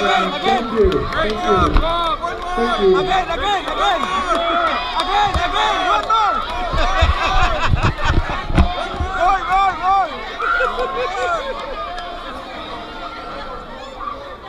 you. Thank you. Thank you. Again, again, again. Again, again, one more. more, more, more.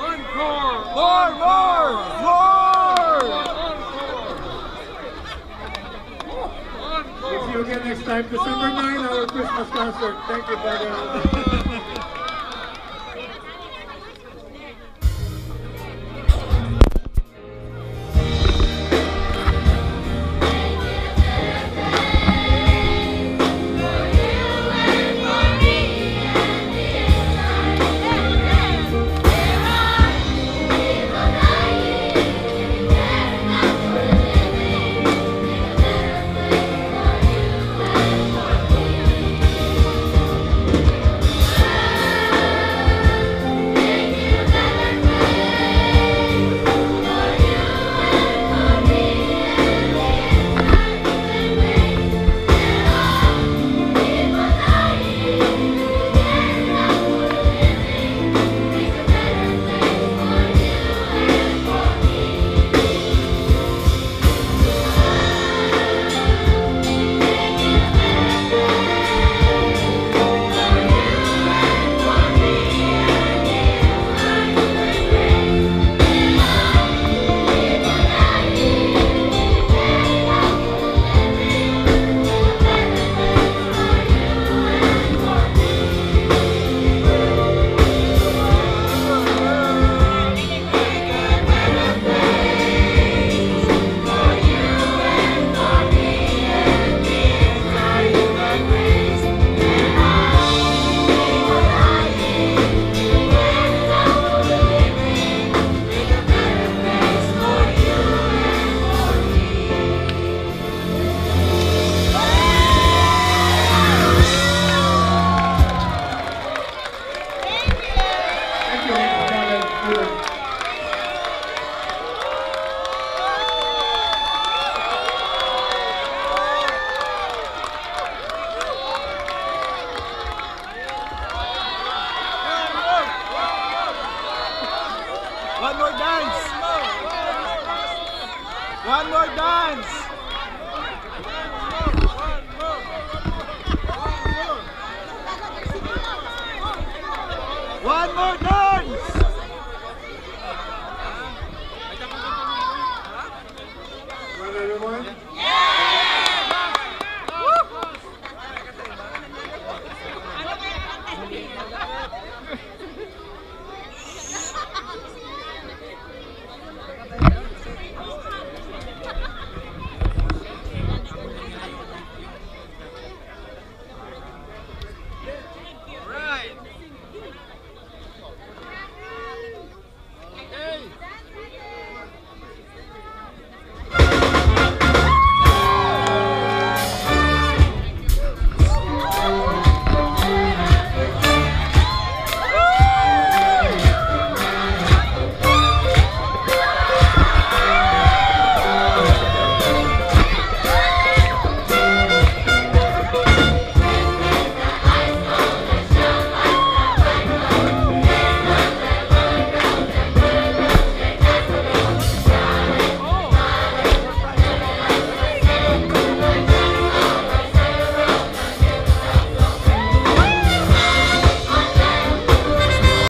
Encore! More, more, more. See you again next time. December 9, our Christmas concert. Thank you, brother. One more dance. One more dance.